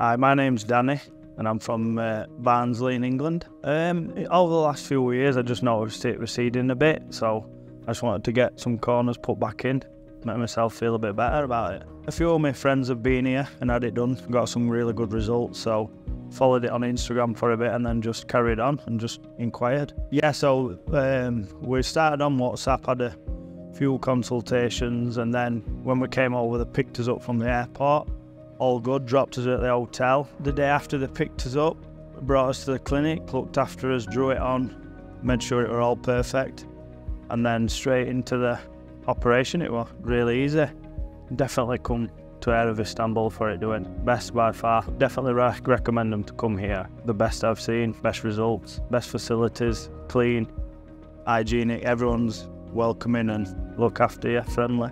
Hi, my name's Danny and I'm from uh, Barnsley in England. Um, over the last few years, I just noticed it receding a bit, so I just wanted to get some corners put back in, make myself feel a bit better about it. A few of my friends have been here and had it done, got some really good results, so followed it on Instagram for a bit and then just carried on and just inquired. Yeah, so um, we started on WhatsApp, had a few consultations, and then when we came over, they picked us up from the airport. All good, dropped us at the hotel. The day after they picked us up, brought us to the clinic, looked after us, drew it on, made sure it were all perfect, and then straight into the operation. It was really easy. Definitely come to Hair of Istanbul for it doing best by far. Definitely recommend them to come here. The best I've seen, best results, best facilities, clean, hygienic. Everyone's welcoming and look after you, friendly.